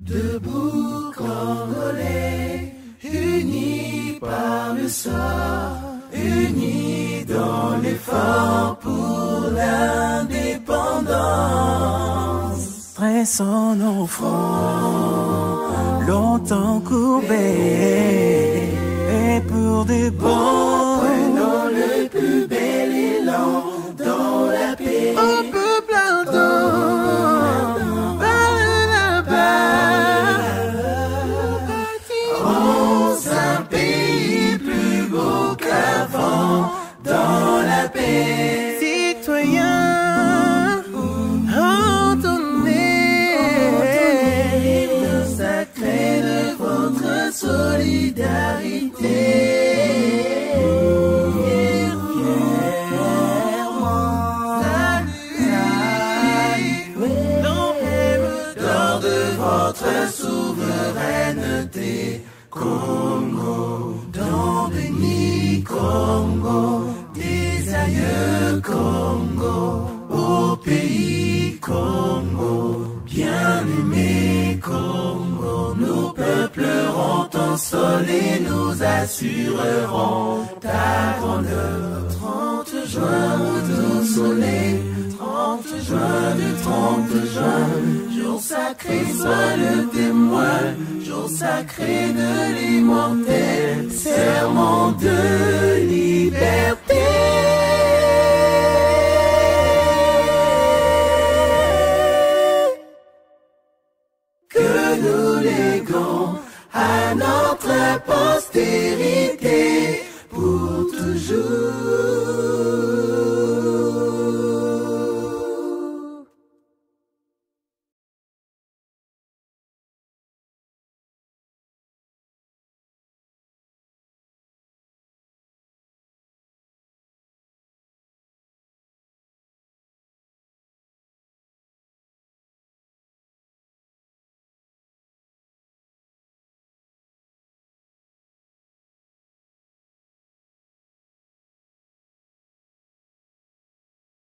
Debout Congolais, unis par le sort, unis dans l'effort pour l'indépendance. Stressant nos fronts, longtemps courbés, et pour des bons, de votre souveraineté. Congo, dans béni Congo, des aïeux Congo, au pays Congo, bien-aimé Congo, nous peuplerons ton sol et nous assurerons ta grandeur. 30 juin, au soleil, 30 juin du 30 juin, sacré, sois le témoin, jour sacré de l'immortel, serment de liberté. Que nous léguons à notre postérité pour toujours.